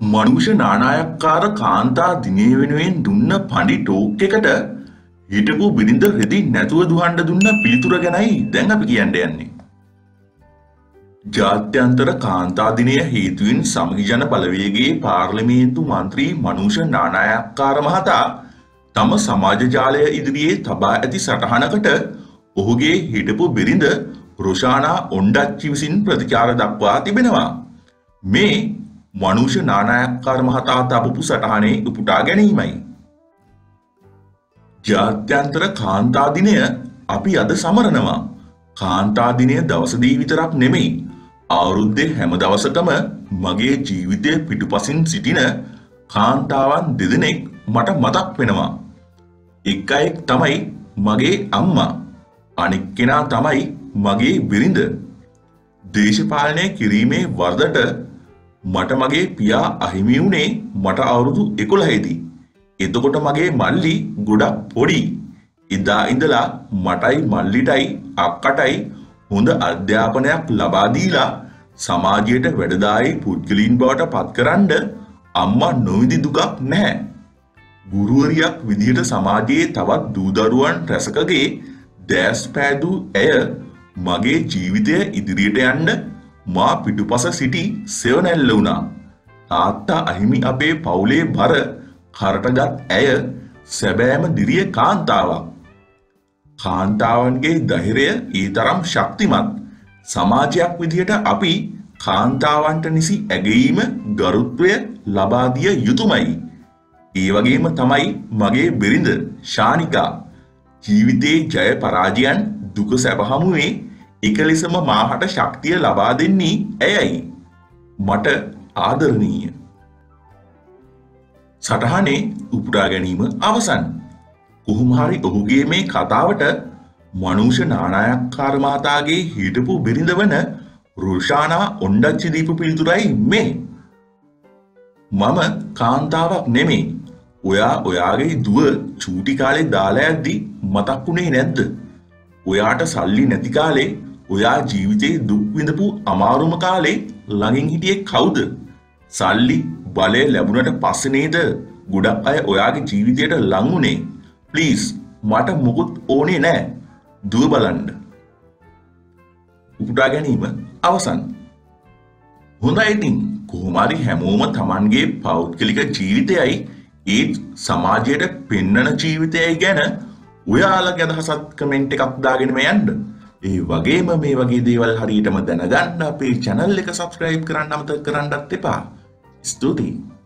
මනුෂ නානායක්කාර කාන්තා දිනය වෙනුවෙන් දුන්න පණි ටෝක් එකට හිටපු බිරිඳ රෙදි නැතුව දුහන්ඩ දුන්න පිළිතුර ගැනයි දැන් අපි කියන්න යන්නේ. ජාත්‍යන්තර කාන්තාදිනය හේතුවෙන් සමහිජන බලවේගේ පාර්ලිමේන්තු මන්ත්‍රී මනුෂ නානායක්කාර මහතා තම සමාජජාලය ඉදිරියේ තබා ඇති සටහනකට ඔහුගේ හිටපු බිරිඳ රොෂානා ඔන්ඩච්චි විසින් ප්‍රතිචාර දක්වා තිබෙනවා. මේ මනුෂ නානායක්කාර මහතා තබපු සටහනේ උපුටා ගැනීමයි. ජාත්‍යන්තර කාන්තාදිනය අපි අද සමරනවා. කාන්තාදිනය දවසදී විතරක් නෙමෙයි. අවුරුද්දේ හැම දවසකම මගේ ජීවිතය පිටුපසින් සිටින කාන්තාවන් දෙදෙනෙක් මට මතක් වෙනවා. එක් අයෙක් තමයි මගේ අම්මා. අනික් කෙනා තමයි මගේ බිරිඳ. දේශපාලනය කිරීමේ වර්දට මට මගේ පියා අහිමි වුණේ මට අවුරුදු එකොළහෙදී. එතකොට මගේ මල්ලි ගොඩක් පොඩි. එදා ඉඳලා මටයි මල්ලිටයි අක්කටයි හොඳ අධ්‍යාපනයක් ලබාදීලා සමාජයට වැඩදායි පුද්ගලීන් බවට පත්කරන්ඩ අම්මා නොවිදි දුකක් නැහැ. ගුරුවරියක් විදිහට සමාජයේ තවත් දූදරුවන් රැසකගේ දෑස් පෑදූ ඇය මගේ ජීවිතය ඉදිරියට යන්න මා පිටුපස සිටි සෙවනැල්ල වුණා. තාත්තා අහිමි අපේ පවුලේ බර කරටගත් ඇය සැබෑම දිරිය කාන්තාවක්. කාන්තාවන්ගේ දහිරය ඒ තරම් ශක්තිමත් සමාජයක් විදිහට අපි කාන්තාවන්ට නිසි ඇගීම ගරුත්වය ලබාදිය යුතුමයි. ඒ වගේම තමයි මගේ බිරිඳ ශානිකා ජීවිතයේ ජය පරාජයන් දුක සැපහමුවේ එක ලෙසම මාහට ශක්තිය ලබා දෙන්නේ ඇයයි මට ආදරණීය. සටහනේ උපුටා ගැනීම අවසන්. කොහොමහරි ඔහුගේ මේ කතාවට මනුෂ නානායක්කාර මාතාගේ හිටපු බිරිඳ වන රුෂානා ඔන්ඩච්චි දීප පිළිතුරයි මේ. මම කාන්තාවක් නෙමේ. ඔයා ඔයාගේ දුව චූටි කාලේ දාලා ඇද්දි මතක් වුණේ නැද්ද? ඔයාට සල්ලි නැති කාලේ ඔයා ජීවිතයේ දුක්විඳපු අමාරුම කාලේ ළඟින් හිටියේ කවුද? සල්ලි බලය ලැබුණට පස්සේ නේද ගොඩක් අය ඔයාගේ ජීවිතයට ලං වුණේ. ප්ලීස් මට මුකුත් ඕනේ නෑ. දුව බලන්න. උපුටා ගැනීම අවසන්. හොඳයි ඉතින් කොහොමරි හැමෝම Tamanගේ පෞද්ගලික ජීවිතයයි ඒත් සමාජයට පෙන්නන ජීවිතයයි ගැන ඔයාලගේ අදහසත් කමෙන්ට් එකක් දාගෙනම යන්න. ඒ වගේම මේ වගේ දේවල් හරියටම දැනගන්න අපේ channel එක subscribe කරන්න අමතක කරන්නත් එපා. ස්තුතියි.